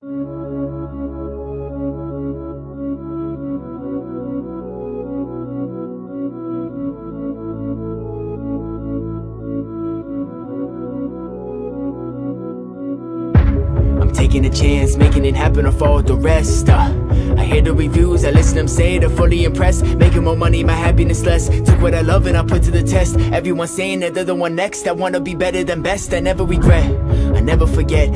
I'm taking a chance, making it happen or fall the rest. Uh, I hear the reviews, I listen them say they're fully impressed. Making more money, my happiness less. Took what I love and I put to the test. Everyone saying that they're the one next. I wanna be better than best, I never regret. I never forget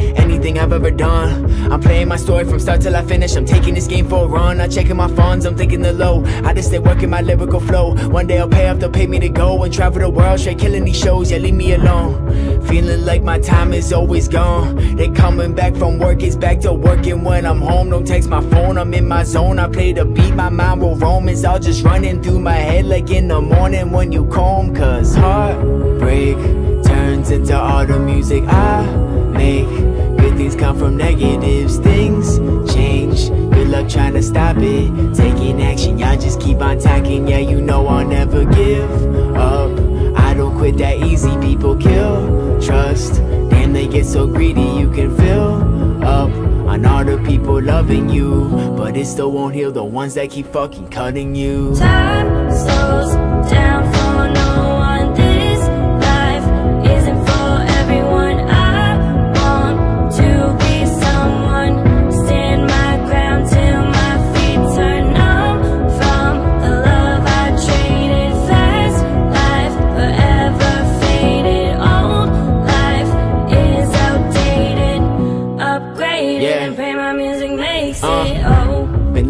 anything I've ever done. I'm playing my story from start till I finish. I'm taking this game for a run. I'm checking my funds, I'm thinking the low. I just stay working my lyrical flow. One day I'll pay off, they'll pay me to go and travel the world, straight killing these shows. Yeah, leave me alone. Feeling like my time is always gone. They coming back from work, it's back to working when I'm home. Don't text my phone, I'm in my zone. I play the beat, my mind will roam. It's all just running through my head like in the morning when you comb. Cause heartbreak turns into all the music I make. Come from negatives, things change. Good luck trying to stop it. Taking action, y'all just keep on tacking. Yeah, you know I'll never give up. I don't quit that easy, people kill trust. Damn, they get so greedy, you can fill up on all the people loving you. But it still won't heal the ones that keep fucking cutting you. Time slows down for no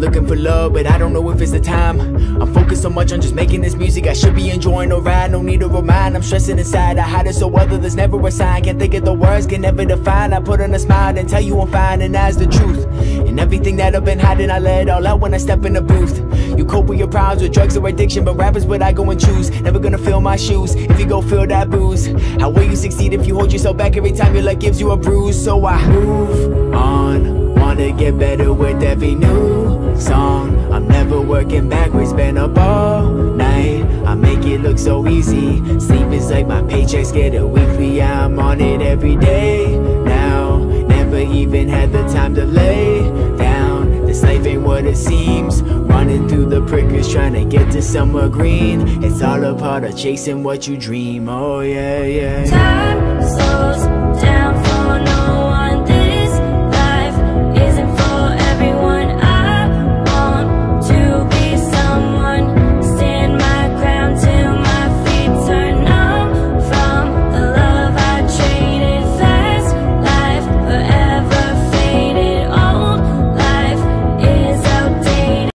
looking for love, but I don't know if it's the time. I'm focused so much on just making this music. I should be enjoying the ride, no need to remind. I'm stressing inside. I hide it so other there's never a sign. Can't think of the words, can never define. I put on a smile and tell you I'm fine, and that's the truth. And everything that I've been hiding, I let all out when I step in the booth. You cope with your problems with drugs or addiction, but rappers what I go and choose. Never gonna fill my shoes if you go fill that booze. How will you succeed if you hold yourself back every time your life gives you a bruise? So I move on. Wanna get better with every new song. I'm never working backwards, been up all night. I make it look so easy. Sleep is like my paychecks get a weekly. I'm on it every day now. Never even had the time to lay down. This life ain't what it seems. Running through the prickers, trying to get to somewhere green. It's all a part of chasing what you dream. Oh, yeah, yeah. Time